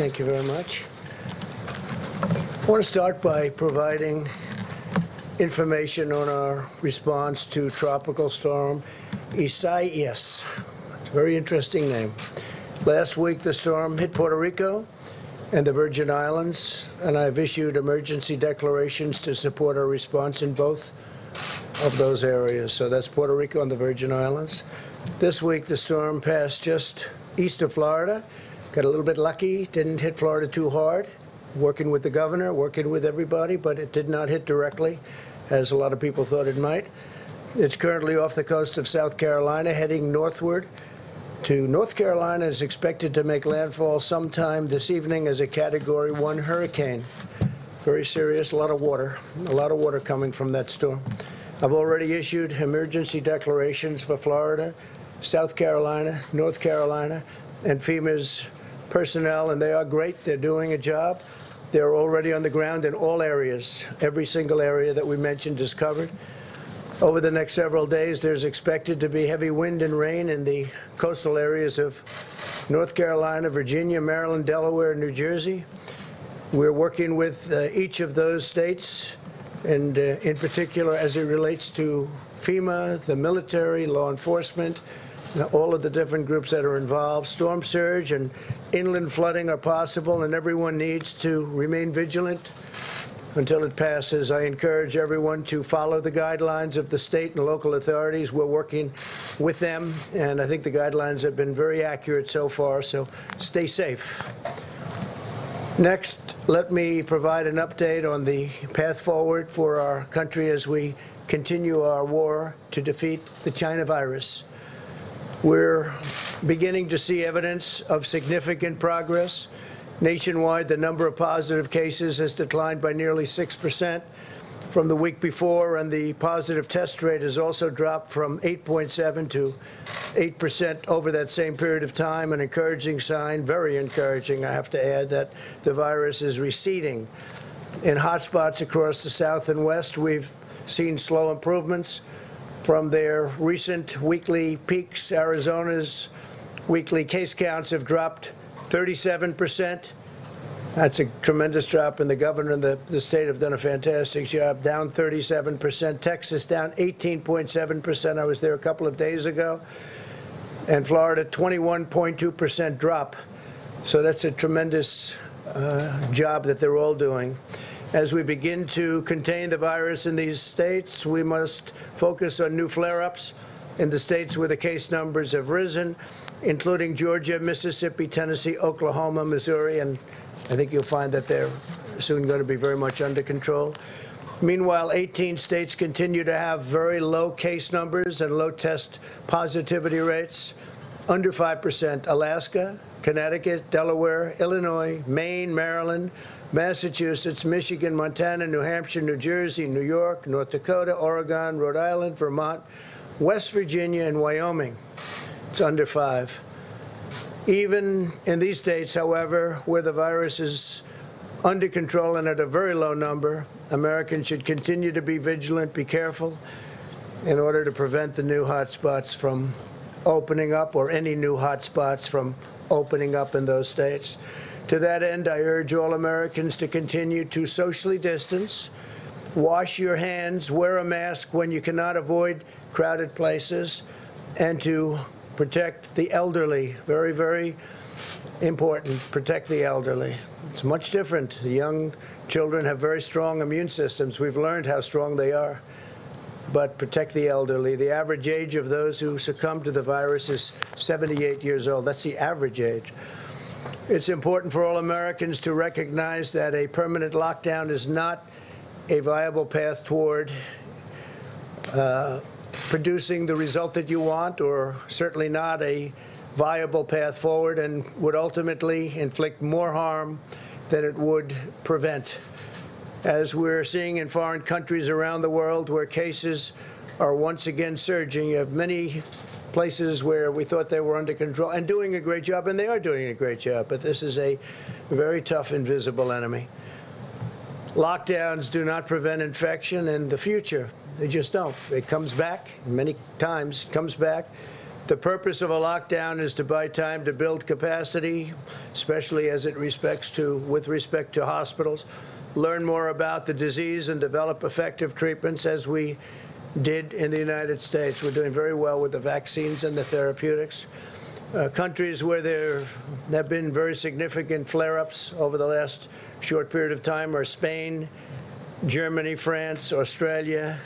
Thank you very much. I want to start by providing information on our response to Tropical Storm Isaias. It's a very interesting name. Last week, the storm hit Puerto Rico and the Virgin Islands, and I've issued emergency declarations to support our response in both of those areas. So that's Puerto Rico and the Virgin Islands. This week, the storm passed just east of Florida Got a little bit lucky, didn't hit Florida too hard. Working with the governor, working with everybody, but it did not hit directly, as a lot of people thought it might. It's currently off the coast of South Carolina, heading northward to North Carolina. is expected to make landfall sometime this evening as a Category 1 hurricane. Very serious, a lot of water, a lot of water coming from that storm. I've already issued emergency declarations for Florida, South Carolina, North Carolina, and FEMA's personnel, and they are great. They're doing a job. They're already on the ground in all areas. Every single area that we mentioned is covered. Over the next several days, there's expected to be heavy wind and rain in the coastal areas of North Carolina, Virginia, Maryland, Delaware, New Jersey. We're working with uh, each of those states, and uh, in particular as it relates to FEMA, the military, law enforcement, all of the different groups that are involved. Storm surge and inland flooding are possible, and everyone needs to remain vigilant until it passes. I encourage everyone to follow the guidelines of the state and local authorities. We're working with them, and I think the guidelines have been very accurate so far, so stay safe. Next, let me provide an update on the path forward for our country as we continue our war to defeat the China virus. We're beginning to see evidence of significant progress. Nationwide, the number of positive cases has declined by nearly 6% from the week before, and the positive test rate has also dropped from 8.7 to 8% over that same period of time, an encouraging sign, very encouraging, I have to add, that the virus is receding. In hotspots across the South and West, we've seen slow improvements from their recent weekly peaks. Arizona's weekly case counts have dropped 37 percent. That's a tremendous drop, and the governor and the, the state have done a fantastic job. Down 37 percent. Texas down 18.7 percent. I was there a couple of days ago. And Florida, 21.2 percent drop. So that's a tremendous uh, job that they're all doing. As we begin to contain the virus in these states, we must focus on new flare-ups in the states where the case numbers have risen, including Georgia, Mississippi, Tennessee, Oklahoma, Missouri, and I think you'll find that they're soon going to be very much under control. Meanwhile, 18 states continue to have very low case numbers and low test positivity rates, under 5%. Alaska, Connecticut, Delaware, Illinois, Maine, Maryland, Massachusetts, Michigan, Montana, New Hampshire, New Jersey, New York, North Dakota, Oregon, Rhode Island, Vermont, West Virginia, and Wyoming. It's under five. Even in these states, however, where the virus is under control and at a very low number, Americans should continue to be vigilant, be careful, in order to prevent the new hotspots from opening up or any new hotspots from opening up in those states. To that end, I urge all Americans to continue to socially distance, wash your hands, wear a mask when you cannot avoid crowded places, and to protect the elderly. Very, very important. Protect the elderly. It's much different. The young children have very strong immune systems. We've learned how strong they are. But protect the elderly. The average age of those who succumb to the virus is 78 years old. That's the average age. It's important for all Americans to recognize that a permanent lockdown is not a viable path toward uh, producing the result that you want, or certainly not a viable path forward, and would ultimately inflict more harm than it would prevent. As we're seeing in foreign countries around the world where cases are once again surging, you have many places where we thought they were under control and doing a great job, and they are doing a great job. But this is a very tough, invisible enemy. Lockdowns do not prevent infection in the future. They just don't. It comes back many times. Comes back. The purpose of a lockdown is to buy time to build capacity, especially as it respects to, with respect to hospitals, learn more about the disease and develop effective treatments as we did in the United States. We're doing very well with the vaccines and the therapeutics. Uh, countries where there have been very significant flare-ups over the last short period of time are Spain, Germany, France, Australia,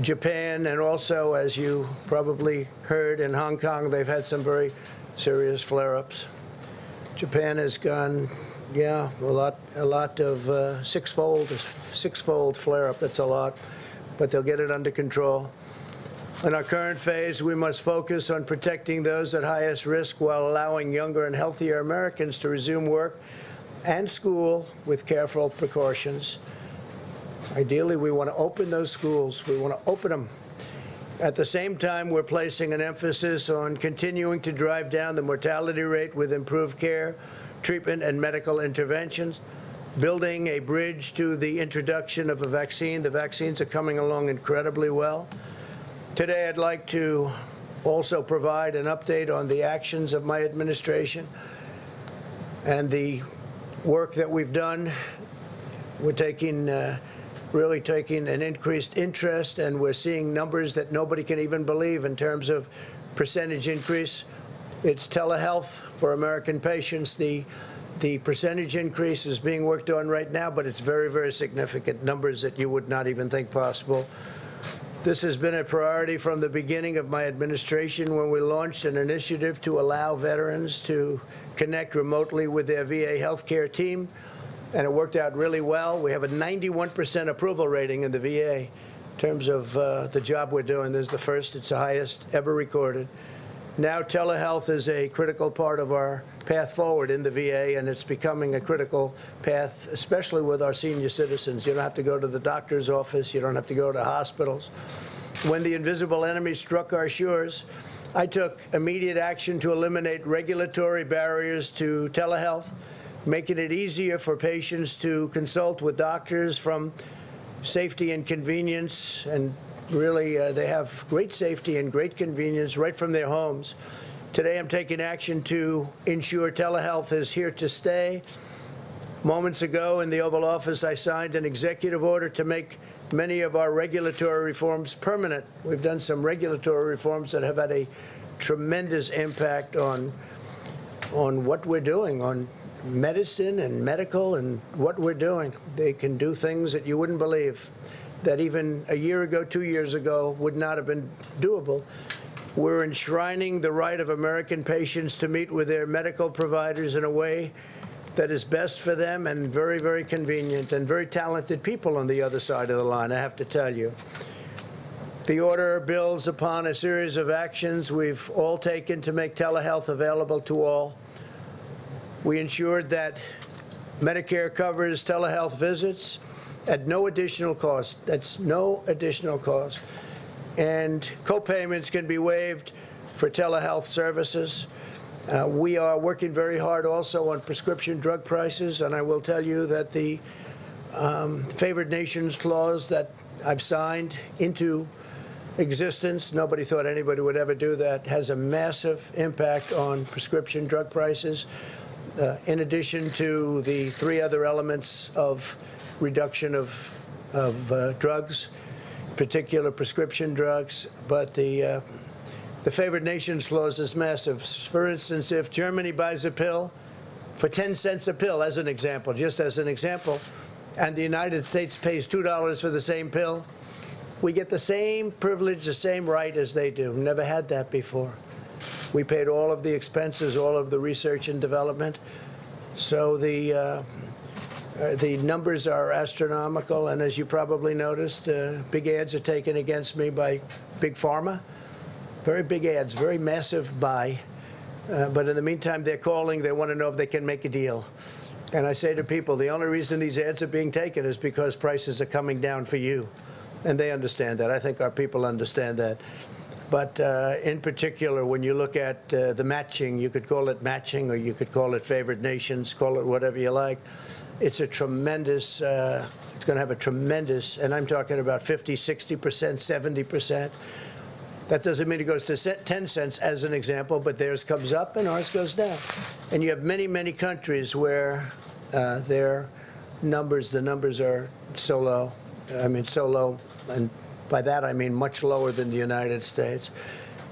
Japan, and also, as you probably heard, in Hong Kong, they've had some very serious flare-ups. Japan has gone, yeah, a lot, a lot of uh, six-fold, six-fold flare-up. That's a lot but they'll get it under control. In our current phase, we must focus on protecting those at highest risk while allowing younger and healthier Americans to resume work and school with careful precautions. Ideally, we want to open those schools. We want to open them. At the same time, we're placing an emphasis on continuing to drive down the mortality rate with improved care, treatment, and medical interventions building a bridge to the introduction of a vaccine. The vaccines are coming along incredibly well. Today, I'd like to also provide an update on the actions of my administration and the work that we've done. We're taking, uh, really taking an increased interest, and we're seeing numbers that nobody can even believe in terms of percentage increase. It's telehealth for American patients. The the percentage increase is being worked on right now, but it's very, very significant numbers that you would not even think possible. This has been a priority from the beginning of my administration when we launched an initiative to allow veterans to connect remotely with their VA healthcare team, and it worked out really well. We have a 91% approval rating in the VA in terms of uh, the job we're doing. This is the first, it's the highest ever recorded. Now telehealth is a critical part of our path forward in the VA, and it's becoming a critical path, especially with our senior citizens. You don't have to go to the doctor's office. You don't have to go to hospitals. When the invisible enemy struck our shores, I took immediate action to eliminate regulatory barriers to telehealth, making it easier for patients to consult with doctors from safety and convenience and really, uh, they have great safety and great convenience right from their homes. Today, I'm taking action to ensure telehealth is here to stay. Moments ago in the Oval Office, I signed an executive order to make many of our regulatory reforms permanent. We've done some regulatory reforms that have had a tremendous impact on, on what we're doing, on medicine and medical and what we're doing. They can do things that you wouldn't believe that even a year ago, two years ago, would not have been doable. We're enshrining the right of American patients to meet with their medical providers in a way that is best for them and very, very convenient and very talented people on the other side of the line, I have to tell you. The order builds upon a series of actions we've all taken to make telehealth available to all. We ensured that Medicare covers telehealth visits at no additional cost. That's no additional cost. And copayments can be waived for telehealth services. Uh, we are working very hard also on prescription drug prices, and I will tell you that the um, favored nations clause that I've signed into existence, nobody thought anybody would ever do that, has a massive impact on prescription drug prices. Uh, in addition to the three other elements of reduction of, of uh, drugs, particular prescription drugs, but the uh, the favored nations clause is massive. For instance, if Germany buys a pill for 10 cents a pill, as an example, just as an example, and the United States pays $2 for the same pill, we get the same privilege, the same right as they do. Never had that before. We paid all of the expenses, all of the research and development. So the uh, uh, the numbers are astronomical, and as you probably noticed, uh, big ads are taken against me by big pharma. Very big ads, very massive buy. Uh, but in the meantime, they're calling. They want to know if they can make a deal. And I say to people, the only reason these ads are being taken is because prices are coming down for you. And they understand that. I think our people understand that. But uh, in particular, when you look at uh, the matching, you could call it matching or you could call it favored nations, call it whatever you like it's a tremendous, uh, it's going to have a tremendous, and I'm talking about 50, 60%, 70%. That doesn't mean it goes to 10 cents as an example, but theirs comes up and ours goes down. And you have many, many countries where uh, their numbers, the numbers are so low. I mean, so low, and by that I mean much lower than the United States.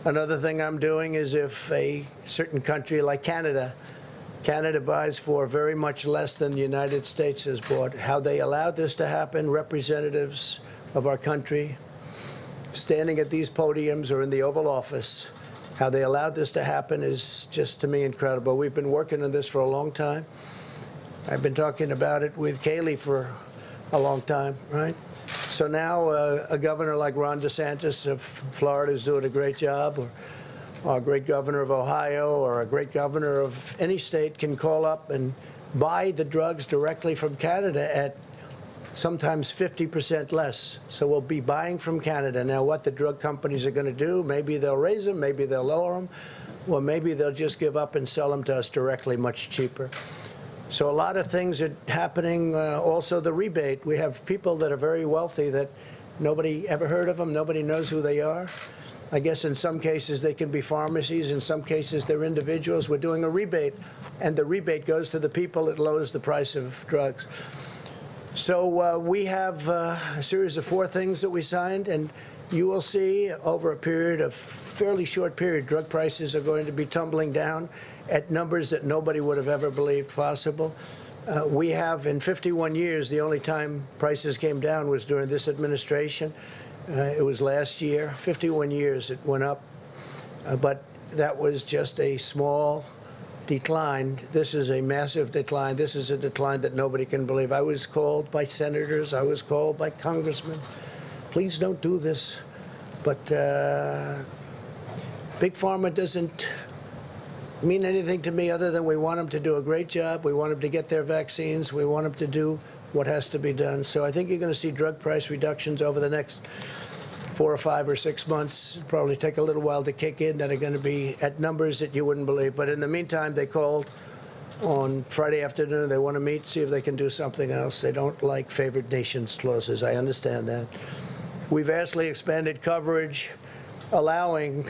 Another thing I'm doing is if a certain country like Canada Canada buys for very much less than the United States has bought. How they allowed this to happen, representatives of our country standing at these podiums or in the Oval Office, how they allowed this to happen is just to me incredible. We've been working on this for a long time. I've been talking about it with Kayleigh for a long time, right? So now uh, a governor like Ron DeSantis of Florida is doing a great job, or a great governor of Ohio or a great governor of any state can call up and buy the drugs directly from Canada at sometimes 50% less. So we'll be buying from Canada. Now, what the drug companies are going to do, maybe they'll raise them, maybe they'll lower them, or maybe they'll just give up and sell them to us directly much cheaper. So a lot of things are happening. Uh, also, the rebate. We have people that are very wealthy that nobody ever heard of them, nobody knows who they are. I guess in some cases they can be pharmacies, in some cases they're individuals. We're doing a rebate, and the rebate goes to the people. It lowers the price of drugs. So uh, we have uh, a series of four things that we signed, and you will see over a period of fairly short period, drug prices are going to be tumbling down at numbers that nobody would have ever believed possible. Uh, we have, in 51 years, the only time prices came down was during this administration. Uh, it was last year, 51 years it went up, uh, but that was just a small decline. This is a massive decline. This is a decline that nobody can believe. I was called by senators, I was called by congressmen. Please don't do this. But uh, Big Pharma doesn't mean anything to me other than we want them to do a great job. We want them to get their vaccines. We want them to do what has to be done. So I think you're going to see drug price reductions over the next four or five or six months. Probably take a little while to kick in that are going to be at numbers that you wouldn't believe. But in the meantime, they called on Friday afternoon. They want to meet, see if they can do something else. They don't like favored nations clauses. I understand that. We vastly expanded coverage, allowing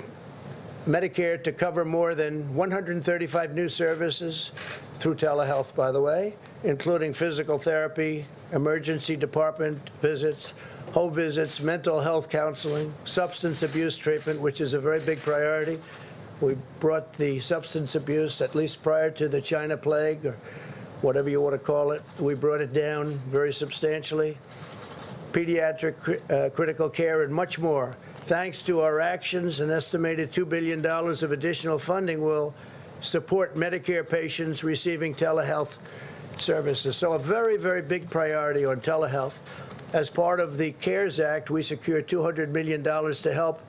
Medicare to cover more than 135 new services through telehealth, by the way, including physical therapy, emergency department visits, home visits, mental health counseling, substance abuse treatment, which is a very big priority. We brought the substance abuse, at least prior to the China plague, or whatever you want to call it, we brought it down very substantially. Pediatric uh, critical care and much more. Thanks to our actions, an estimated $2 billion of additional funding will support Medicare patients receiving telehealth services. So a very, very big priority on telehealth. As part of the CARES Act, we secured $200 million to help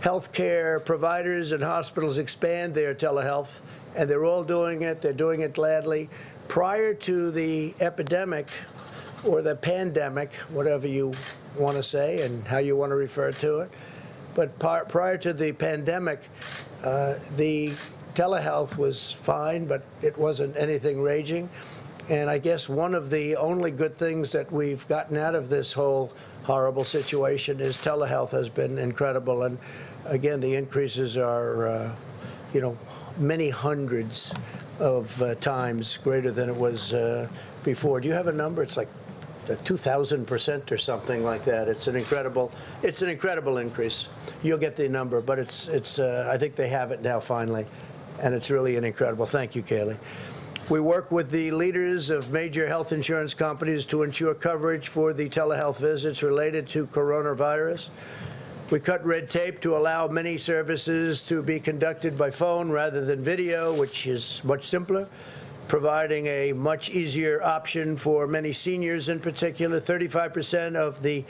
healthcare providers and hospitals expand their telehealth, and they're all doing it. They're doing it gladly. Prior to the epidemic or the pandemic, whatever you want to say and how you want to refer to it, but prior to the pandemic, uh, the telehealth was fine, but it wasn't anything raging. And I guess one of the only good things that we've gotten out of this whole horrible situation is telehealth has been incredible. And again, the increases are, uh, you know, many hundreds of uh, times greater than it was uh, before. Do you have a number? It's like 2,000% or something like that. It's an incredible, it's an incredible increase. You'll get the number, but it's, it's. Uh, I think they have it now finally, and it's really an incredible. Thank you, Kayleigh. We work with the leaders of major health insurance companies to ensure coverage for the telehealth visits related to coronavirus. We cut red tape to allow many services to be conducted by phone rather than video, which is much simpler, providing a much easier option for many seniors in particular. 35% of the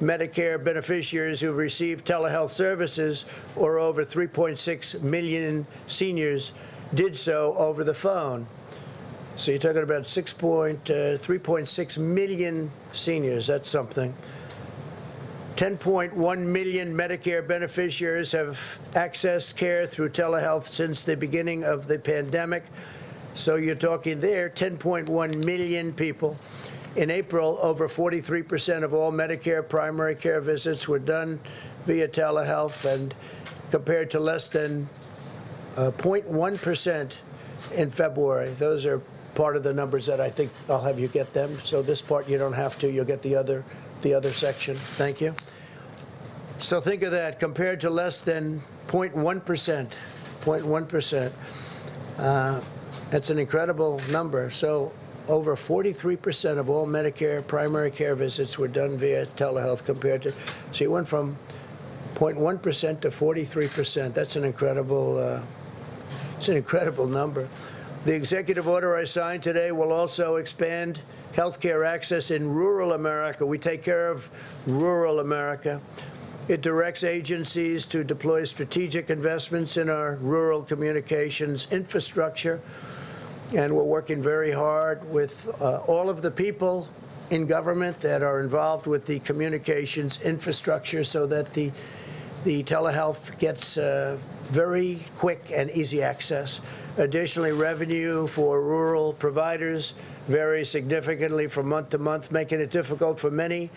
Medicare beneficiaries who received telehealth services, or over 3.6 million seniors, did so over the phone. So you're talking about 6 point, uh, 3.6 million seniors. That's something. 10.1 million Medicare beneficiaries have accessed care through telehealth since the beginning of the pandemic. So you're talking there 10.1 million people. In April, over 43% of all Medicare primary care visits were done via telehealth, and compared to less than 0.1% uh, in February. Those are part of the numbers that I think I'll have you get them. So this part you don't have to. You'll get the other, the other section. Thank you. So think of that compared to less than 0.1 percent. 0.1 percent. Uh, that's an incredible number. So over 43 percent of all Medicare primary care visits were done via telehealth compared to. So you went from 0.1 percent to 43 percent. That's an incredible. Uh, it's an incredible number. The executive order I signed today will also expand health care access in rural America. We take care of rural America. It directs agencies to deploy strategic investments in our rural communications infrastructure. And we're working very hard with uh, all of the people in government that are involved with the communications infrastructure so that the the telehealth gets uh, very quick and easy access. Additionally, revenue for rural providers varies significantly from month to month, making it difficult for many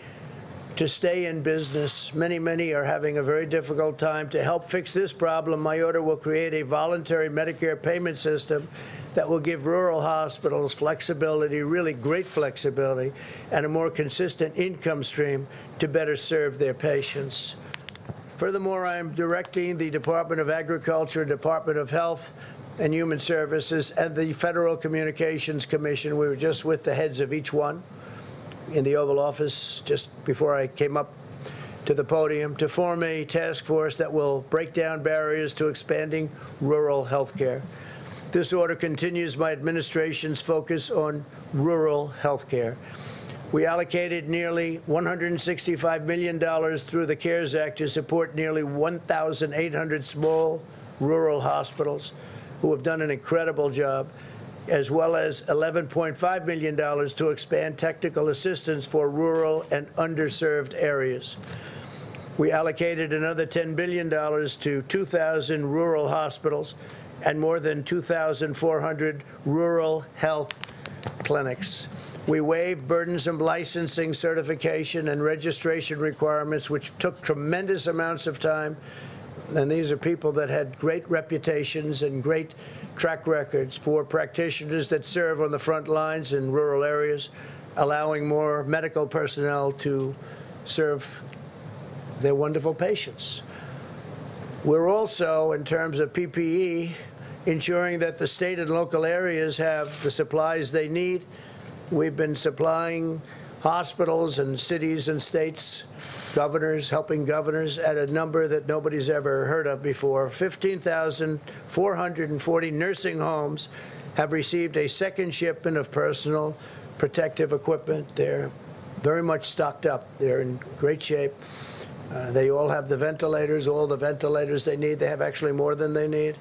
to stay in business. Many, many are having a very difficult time. To help fix this problem, my order will create a voluntary Medicare payment system that will give rural hospitals flexibility, really great flexibility, and a more consistent income stream to better serve their patients. Furthermore, I am directing the Department of Agriculture, Department of Health and Human Services, and the Federal Communications Commission. We were just with the heads of each one in the Oval Office just before I came up to the podium to form a task force that will break down barriers to expanding rural health care. This order continues my administration's focus on rural health care. We allocated nearly $165 million through the CARES Act to support nearly 1,800 small rural hospitals who have done an incredible job, as well as $11.5 million to expand technical assistance for rural and underserved areas. We allocated another $10 billion to 2,000 rural hospitals and more than 2,400 rural health clinics. We waived burdensome licensing, certification, and registration requirements, which took tremendous amounts of time. And these are people that had great reputations and great track records for practitioners that serve on the front lines in rural areas, allowing more medical personnel to serve their wonderful patients. We're also, in terms of PPE, ensuring that the state and local areas have the supplies they need. We've been supplying hospitals and cities and states, governors, helping governors at a number that nobody's ever heard of before. 15,440 nursing homes have received a second shipment of personal protective equipment. They're very much stocked up. They're in great shape. Uh, they all have the ventilators, all the ventilators they need. They have actually more than they need.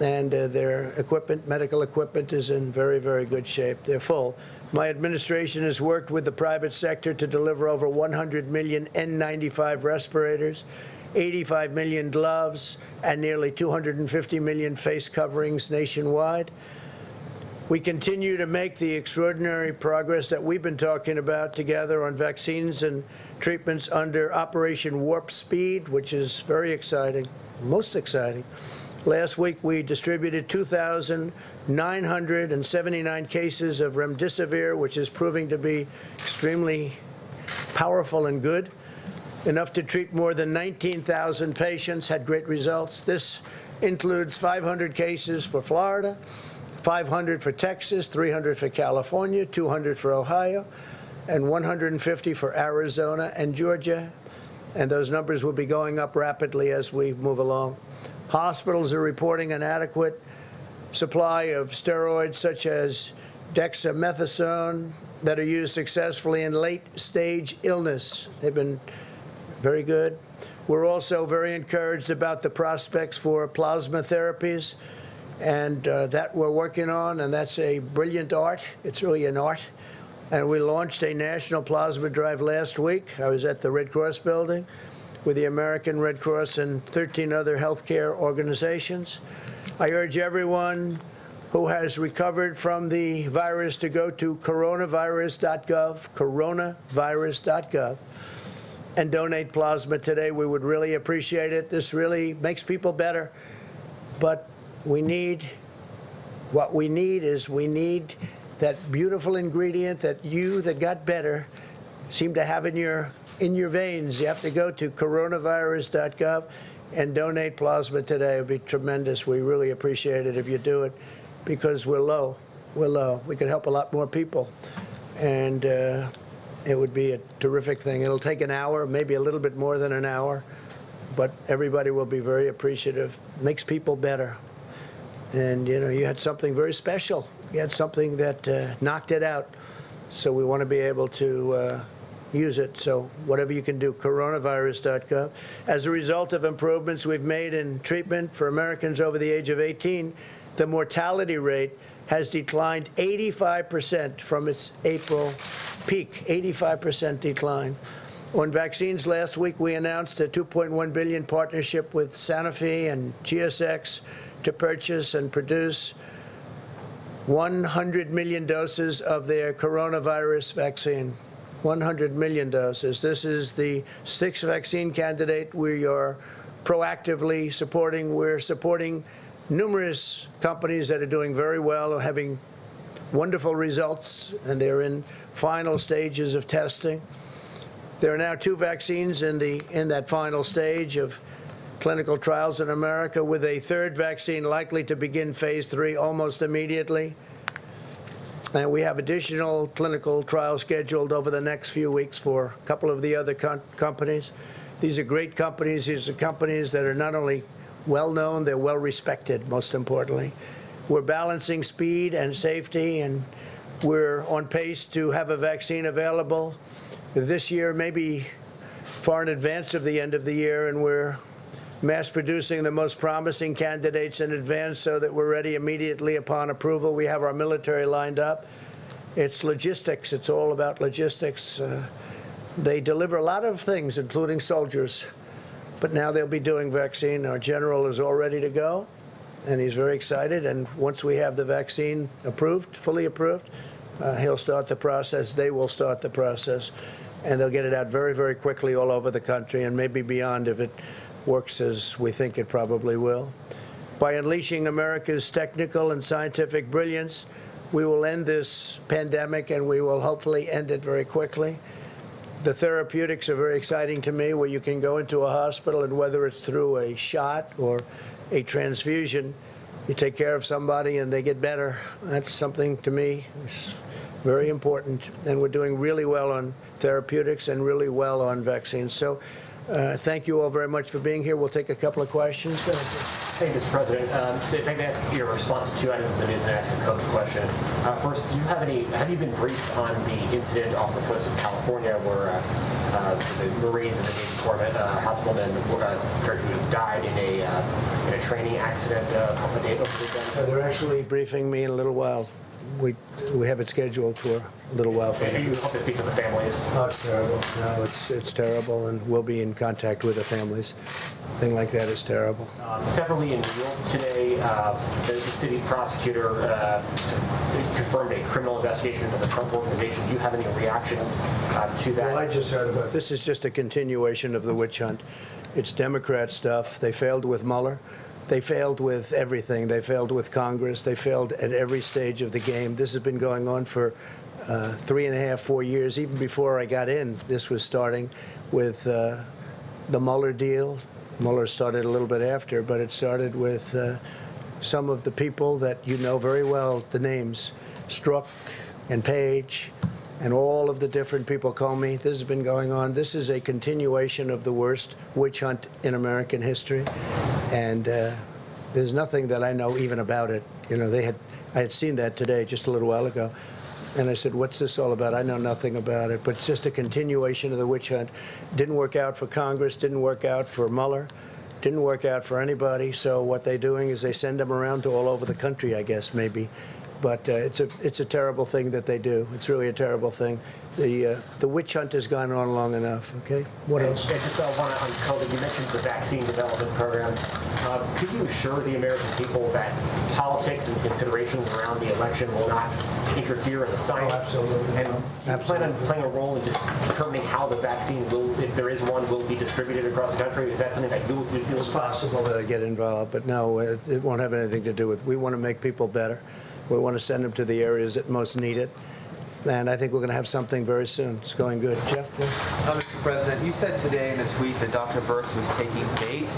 And uh, their equipment, medical equipment, is in very, very good shape. They're full. My administration has worked with the private sector to deliver over 100 million N95 respirators, 85 million gloves, and nearly 250 million face coverings nationwide. We continue to make the extraordinary progress that we've been talking about together on vaccines and treatments under Operation Warp Speed, which is very exciting, most exciting. Last week, we distributed 2,979 cases of remdesivir, which is proving to be extremely powerful and good, enough to treat more than 19,000 patients, had great results. This includes 500 cases for Florida, 500 for Texas, 300 for California, 200 for Ohio, and 150 for Arizona and Georgia. And those numbers will be going up rapidly as we move along. Hospitals are reporting an adequate supply of steroids such as dexamethasone that are used successfully in late-stage illness. They've been very good. We're also very encouraged about the prospects for plasma therapies and uh, that we're working on, and that's a brilliant art. It's really an art. And we launched a national plasma drive last week. I was at the Red Cross building with the American Red Cross and 13 other healthcare organizations. I urge everyone who has recovered from the virus to go to coronavirus.gov, coronavirus.gov, and donate plasma today. We would really appreciate it. This really makes people better. But we need, what we need is we need that beautiful ingredient that you that got better seem to have in your in your veins. You have to go to coronavirus.gov and donate plasma today. It would be tremendous. We really appreciate it if you do it because we're low. We're low. We could help a lot more people. And uh, it would be a terrific thing. It'll take an hour, maybe a little bit more than an hour, but everybody will be very appreciative. Makes people better and you know you had something very special. You had something that uh, knocked it out. So we want to be able to uh, use it. So whatever you can do, coronavirus.gov. As a result of improvements we've made in treatment for Americans over the age of 18, the mortality rate has declined 85% from its April peak, 85% decline. On vaccines last week, we announced a 2.1 billion partnership with Sanofi and GSK to purchase and produce 100 million doses of their coronavirus vaccine. 100 million doses. This is the sixth vaccine candidate we are proactively supporting. We're supporting numerous companies that are doing very well, or having wonderful results, and they're in final stages of testing. There are now two vaccines in the in that final stage of clinical trials in America, with a third vaccine likely to begin phase three almost immediately. And we have additional clinical trials scheduled over the next few weeks for a couple of the other companies. These are great companies. These are companies that are not only well known, they're well respected, most importantly. We're balancing speed and safety, and we're on pace to have a vaccine available this year, maybe far in advance of the end of the year, and we're mass producing the most promising candidates in advance so that we're ready immediately upon approval. We have our military lined up. It's logistics. It's all about logistics. Uh, they deliver a lot of things, including soldiers. But now they'll be doing vaccine. Our general is all ready to go, and he's very excited. And once we have the vaccine approved, fully approved, uh, he'll start the process. They will start the process, and they'll get it out very, very quickly all over the country and maybe beyond if it works as we think it probably will. By unleashing America's technical and scientific brilliance, we will end this pandemic and we will hopefully end it very quickly. the therapeutics are very exciting to me, where you can go into a hospital and whether it's through a shot or a transfusion, you take care of somebody and they get better. That's something to me is very important. And we're doing really well on therapeutics and really well on vaccines. So uh, thank you all very much for being here. We'll take a couple of questions. Go ahead. Thank you, Mr. President. Um, so if I ask your response to two items in the news and ask a COVID question. Uh, first, do you have any? Have you been briefed on the incident off the coast of California where uh, uh, the Marines and the Navy Corps uh, hospitalmen uh, who died in a uh, in a training accident uh, a couple of days weekend? They're actually briefing me in a little while. We, we have it scheduled for a little while from you hope to speak to the families? Oh, it's terrible. No, it's, it's terrible, and we'll be in contact with the families. Thing like that is terrible. Um, separately in New York today, uh, the, the city prosecutor uh, confirmed a criminal investigation into the Trump organization. Do you have any reaction uh, to that? Well, I just heard about, this is just a continuation of the witch hunt. It's Democrat stuff. They failed with Mueller. They failed with everything. They failed with Congress. They failed at every stage of the game. This has been going on for uh, three and a half, four years. Even before I got in, this was starting with uh, the Mueller deal. Mueller started a little bit after, but it started with uh, some of the people that you know very well, the names, Strzok and Page, and all of the different people call me. This has been going on. This is a continuation of the worst witch hunt in American history, and uh, there's nothing that I know even about it. You know, they had I had seen that today just a little while ago, and I said, "What's this all about?" I know nothing about it, but it's just a continuation of the witch hunt. Didn't work out for Congress. Didn't work out for Mueller. Didn't work out for anybody. So what they're doing is they send them around to all over the country, I guess maybe. But uh, it's a it's a terrible thing that they do. It's really a terrible thing. The uh, the witch hunt has gone on long enough. Okay. What And- else? and just uh, one on COVID, you mentioned the vaccine development program. Uh, Could you assure the American people that politics and considerations around the election will not interfere in the science? absolutely. And do you plan on playing a role in just determining how the vaccine will, if there is one, will be distributed across the country? Is that something that you'll, you'll It's possible that I get involved, but no, it, it won't have anything to do with. We want to make people better. We want to send them to the areas that most need it, and I think we're going to have something very soon. It's going good. Jeff. please. Uh, Mr. President, you said today in a tweet that Dr. Birx was taking bait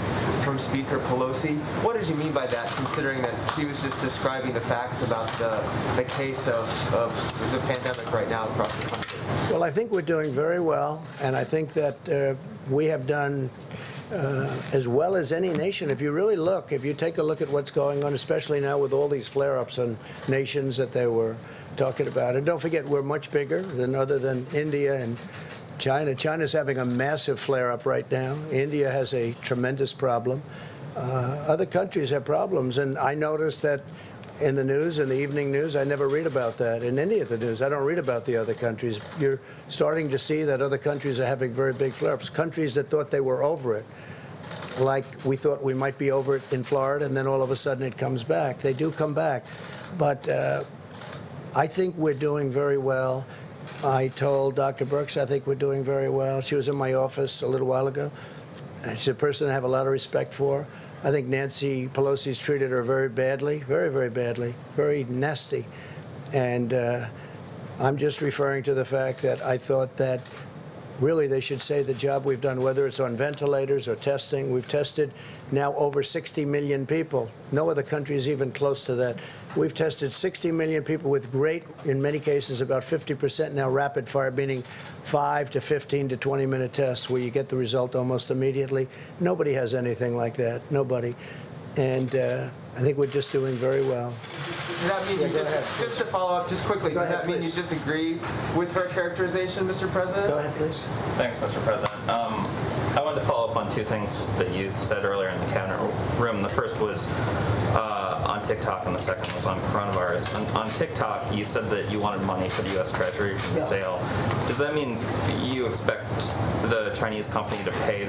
from Speaker Pelosi. What did you mean by that, considering that she was just describing the facts about the, the case of, of the pandemic right now across the country? Well, I think we're doing very well, and I think that uh, we have done uh, as well as any nation. If you really look, if you take a look at what's going on, especially now with all these flare-ups on nations that they were talking about, and don't forget we're much bigger than other than India and China. China's having a massive flare-up right now. India has a tremendous problem. Uh, other countries have problems, and I noticed that in the news, in the evening news, I never read about that. In any of the news, I don't read about the other countries. You're starting to see that other countries are having very big flare-ups. Countries that thought they were over it, like we thought we might be over it in Florida, and then all of a sudden it comes back. They do come back, but uh, I think we're doing very well. I told Dr. Birx I think we're doing very well. She was in my office a little while ago. She's a person I have a lot of respect for. I think Nancy Pelosi's treated her very badly, very, very badly, very nasty. And uh, I'm just referring to the fact that I thought that really they should say the job we've done, whether it's on ventilators or testing. We've tested now over 60 million people. No other country is even close to that. We've tested 60 million people with great, in many cases, about 50% now rapid fire, meaning 5 to 15 to 20 minute tests where you get the result almost immediately. Nobody has anything like that. Nobody. And uh, I think we're just doing very well. Does that mean you go ahead, just, just to follow up, just quickly, Go does ahead, that mean please. you disagree with her characterization, Mr. President? Go ahead, please. Thanks, Mr. President. Um, I wanted to follow up on two things that you said earlier in the cabinet room. The first was uh, on TikTok, and the second was on coronavirus. On, on TikTok, you said that you wanted money for the U.S. Treasury from the Yeah. sale. Does that mean you expect the Chinese company to pay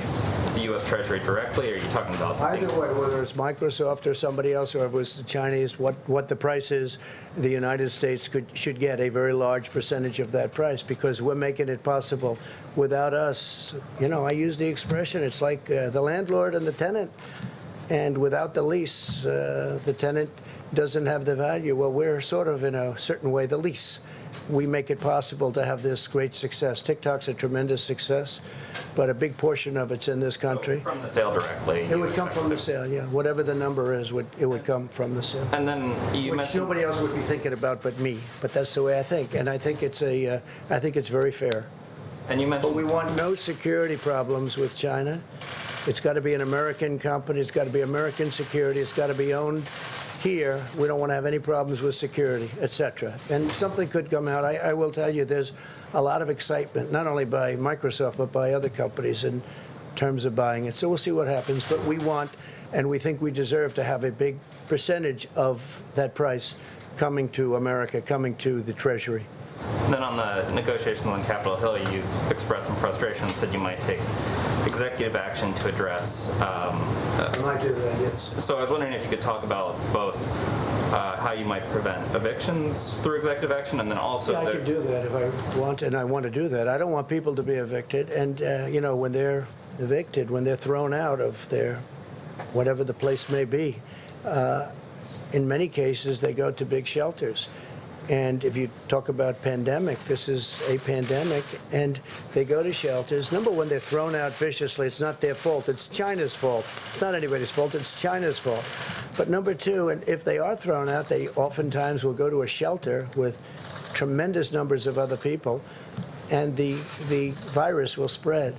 the U.S. Treasury directly, or are you talking about? Either way, whether it's Microsoft or somebody else, or if it was the Chinese, what, what the price is, the United States could, should get a very large percentage of that price because we're making it possible. Without us, you know, I use the expression, it's like uh, the landlord and the tenant. And without the lease, uh, the tenant doesn't have the value. Well, we're sort of, in a certain way, the lease. We make it possible to have this great success. TikTok's a tremendous success, but a big portion of it's in this country. From the sale directly. It would come from the sale, yeah. Whatever the number is, would it would come from the sale. And then you Which mentioned. nobody else would be thinking about but me. But that's the way I think, and I think it's a, uh, I think it's very fair. And you But we want no security problems with China. It's got to be an American company. It's got to be American security. It's got to be owned here. We don't want to have any problems with security, et cetera. And something could come out. I, I will tell you, there's a lot of excitement, not only by Microsoft, but by other companies in terms of buying it. So we'll see what happens. But we want, and we think we deserve to have a big percentage of that price coming to America, coming to the Treasury. Then on the negotiations on Capitol Hill, you expressed some frustration, and said you might take executive action to address. Um, I might do that, yes. so I was wondering if you could talk about both uh, how you might prevent evictions through executive action, and then also. Yeah, I could do that if I want, and I want to do that. I don't want people to be evicted, and, uh, you know, when they're evicted, when they're thrown out of their, whatever the place may be, uh, in many cases, they go to big shelters. And if you talk about pandemic, this is a pandemic, and they go to shelters. Number one, they're thrown out viciously. It's not their fault. It's China's fault. It's not anybody's fault. It's China's fault. But number two, and if they are thrown out, they oftentimes will go to a shelter with tremendous numbers of other people, and the the virus will spread.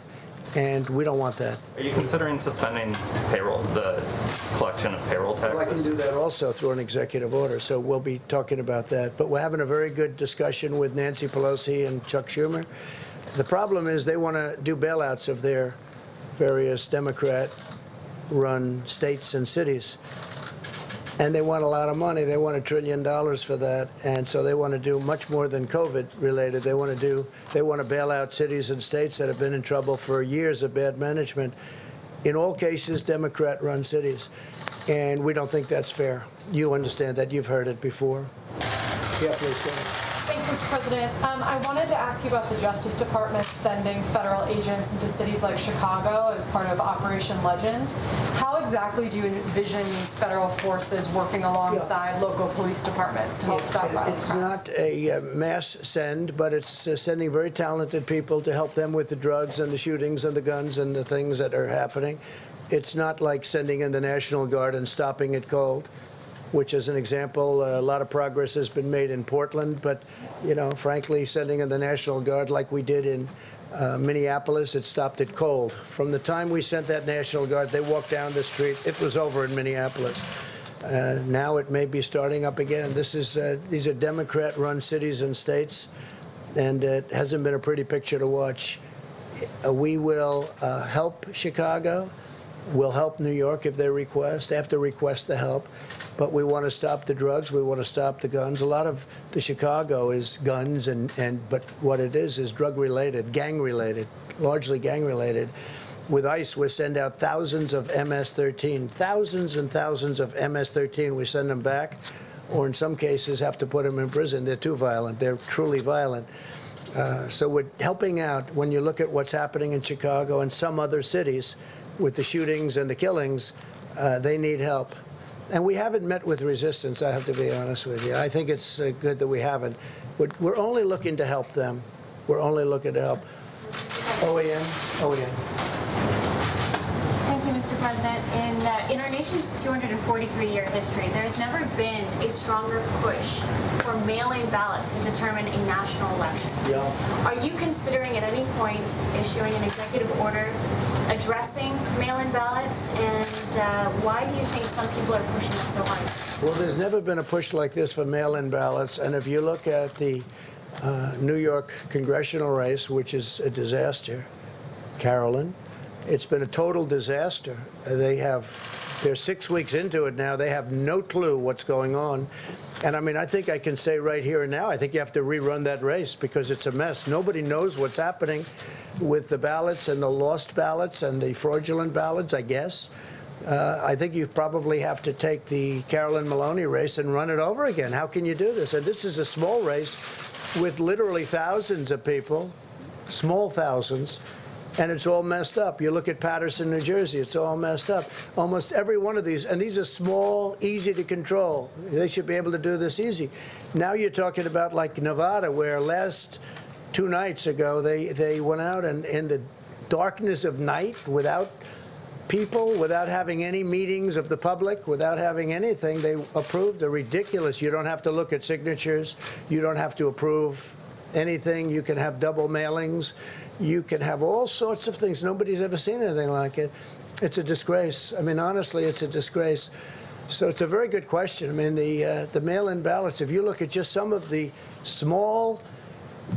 And we don't want that. Are you considering suspending payroll, the collection of payroll taxes? Well, I can do that also through an executive order, so we'll be talking about that. But we're having a very good discussion with Nancy Pelosi and Chuck Schumer. The problem is they want to do bailouts of their various Democrat-run states and cities. And they want a lot of money. They want a trillion dollars for that. And so they want to do much more than COVID related. They want to do, they want to bail out cities and states that have been in trouble for years of bad management. In all cases, Democrat run cities. And we don't think that's fair. You understand that. You've heard it before. Yeah, please go ahead. Mr. President. Um, I wanted to ask you about the Justice Department sending federal agents into cities like Chicago as part of Operation Legend. How exactly do you envision these federal forces working alongside local police departments to help stop violent It's crime? not a uh, mass send, but it's uh, sending very talented people to help them with the drugs and the shootings and the guns and the things that are happening. It's not like sending in the National Guard and stopping it cold, which is an example. A lot of progress has been made in Portland, but, you know, frankly, sending in the National Guard like we did in uh, Minneapolis, it stopped it cold. From the time we sent that National Guard, they walked down the street, it was over in Minneapolis. Uh, now it may be starting up again. This is uh, these are Democrat-run cities and states, and it hasn't been a pretty picture to watch. We will uh, help Chicago. We'll help New York if they request, have to request the help. But we want to stop the drugs. We want to stop the guns. A lot of the Chicago is guns, and, and but what it is is drug-related, gang-related, largely gang-related. With ICE, we send out thousands of MS-13, thousands and thousands of MS-13. We send them back, or in some cases have to put them in prison. They're too violent. They're truly violent. Uh, so we're helping out when you look at what's happening in Chicago and some other cities with the shootings and the killings. Uh, they need help. And we haven't met with resistance, I have to be honest with you. I think it's uh, good that we haven't. We're, we're only looking to help them. We're only looking to help. OAN? OAN. Thank you, Mr. President. In, uh, in our nation's 243-year history, there has never been a stronger push for mail-in ballots to determine a national election. Yeah. Are you considering at any point issuing an executive order addressing mail-in ballots? And uh, why do you think some people are pushing it so hard? Well, there's never been a push like this for mail-in ballots, and if you look at the uh, New York congressional race, which is a disaster, Carolyn, it's been a total disaster. They have, they're six weeks into it now. They have no clue what's going on. And I mean, I think I can say right here and now, I think you have to rerun that race because it's a mess. Nobody knows what's happening with the ballots and the lost ballots and the fraudulent ballots, I guess. Uh, I think you probably have to take the Carolyn Maloney race and run it over again. How can you do this? And this is a small race with literally thousands of people, small thousands, and it's all messed up. You look at Paterson, New Jersey, it's all messed up. Almost every one of these, and these are small, easy to control. They should be able to do this easy. Now you're talking about like Nevada, where last two nights ago they, they went out and in the darkness of night without people, without having any meetings of the public, without having anything, they approved a ridiculous. You don't have to look at signatures. You don't have to approve anything. You can have double mailings. You can have all sorts of things. Nobody's ever seen anything like it. It's a disgrace. I mean, honestly, it's a disgrace. So it's a very good question. I mean, the uh, the mail-in ballots. If you look at just some of the small,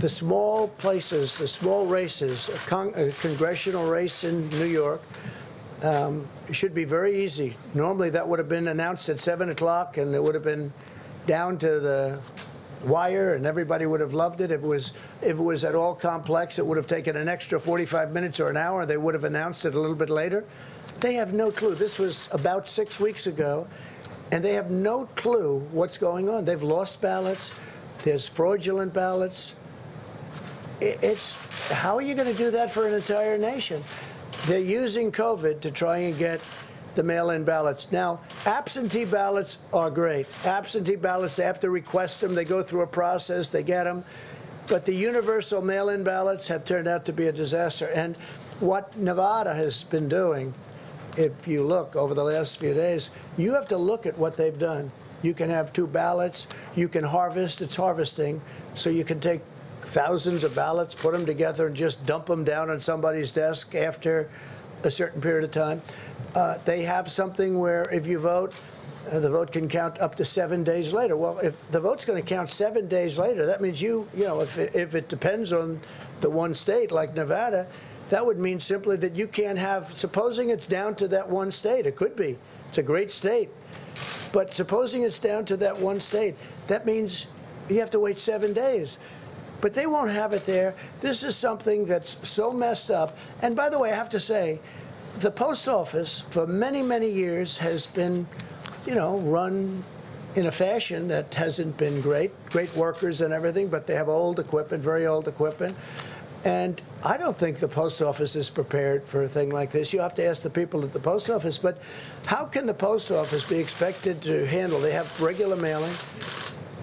the small places, the small races, a, con- a congressional race in New York, um, it should be very easy. Normally, that would have been announced at seven o'clock, and it would have been down to the wire, and everybody would have loved it. If it was if it was at all complex, it would have taken an extra 45 minutes or an hour. They would have announced it a little bit later. They have no clue. This was about six weeks ago, and they have no clue what's going on. They've lost ballots. There's fraudulent ballots. It's how are you going to do that for an entire nation? They're using COVID to try and get the mail-in ballots. Now, absentee ballots are great. Absentee ballots, they have to request them. They go through a process. They get them. But the universal mail-in ballots have turned out to be a disaster. And what Nevada has been doing, if you look over the last few days, you have to look at what they've done. You can have two ballots. You can harvest. It's harvesting. So you can take thousands of ballots, put them together, and just dump them down on somebody's desk after a certain period of time. Uh, they have something where if you vote, uh, the vote can count up to seven days later. Well, if the vote's going to count seven days later, that means you, you know, if if it depends on the one state like Nevada, that would mean simply that you can't have. Supposing it's down to that one state, it could be. It's a great state, but supposing it's down to that one state, that means you have to wait seven days. But they won't have it there. This is something that's so messed up. And by the way, I have to say, the post office for many, many years has been, you know, run in a fashion that hasn't been great. Great workers and everything, but they have old equipment, very old equipment. And I don't think the post office is prepared for a thing like this. You have to ask the people at the post office. But how can the post office be expected to handle? They have regular mailing.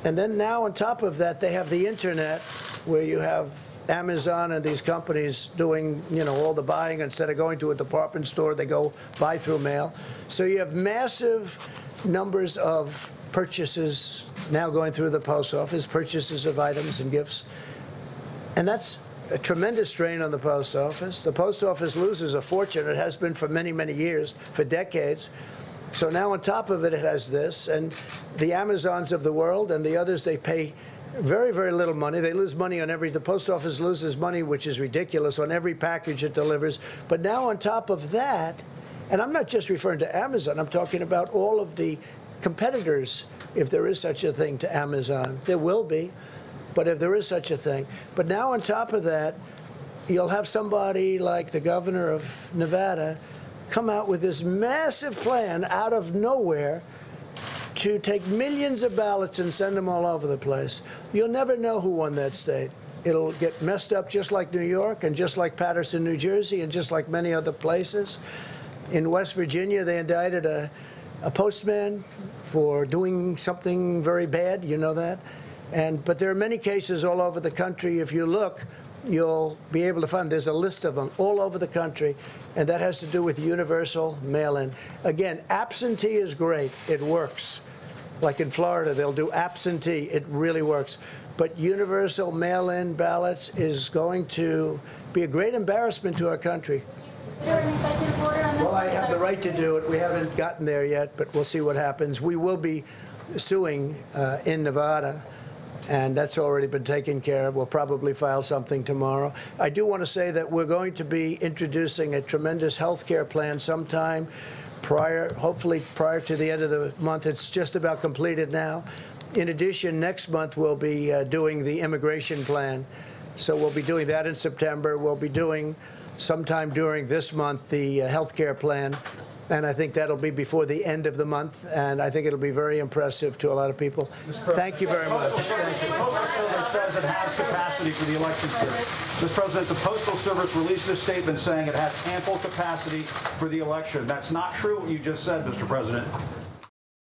And then now, on top of that, they have the internet where you have Amazon and these companies doing, you know, all the buying. Instead of going to a department store, they go buy through mail. So you have massive numbers of purchases now going through the post office, purchases of items and gifts. And that's a tremendous strain on the post office. The post office loses a fortune. It has been for many, many years, for decades. So now on top of it, it has this. And the Amazons of the world and the others, they pay very, very little money. They lose money on every, the post office loses money, which is ridiculous, on every package it delivers. But now on top of that, and I'm not just referring to Amazon, I'm talking about all of the competitors, if there is such a thing to Amazon. There will be, but if there is such a thing. But now on top of that, you'll have somebody like the governor of Nevada come out with this massive plan out of nowhere to take millions of ballots and send them all over the place. You'll never know who won that state. It'll get messed up just like New York and just like Paterson, New Jersey, and just like many other places. In West Virginia, they indicted a, a postman for doing something very bad. You know that? And but there are many cases all over the country. If you look, you'll be able to find there's a list of them all over the country, and that has to do with universal mail-in. Again, absentee is great; it works. Like in Florida, they'll do absentee; it really works. But universal mail-in ballots is going to be a great embarrassment to our country. Is there an executive order on this? Well, I have the right to do it. We haven't gotten there yet, but we'll see what happens. We will be suing uh, in Nevada, and that's already been taken care of. We'll probably file something tomorrow. I do want to say that we're going to be introducing a tremendous health care plan sometime prior, hopefully prior to the end of the month. It's just about completed now. In addition, next month we'll be uh, doing the immigration plan. So we'll be doing that in September. We'll be doing sometime during this month the uh, health care plan. And I think that'll be before the end of the month, and I think it'll be very impressive to a lot of people. Thank you very much. Postal Service the Postal Service says it has capacity for the election. Mr. President, the Postal Service released a statement saying it has ample capacity for the election. That's not true what you just said, Mr. President.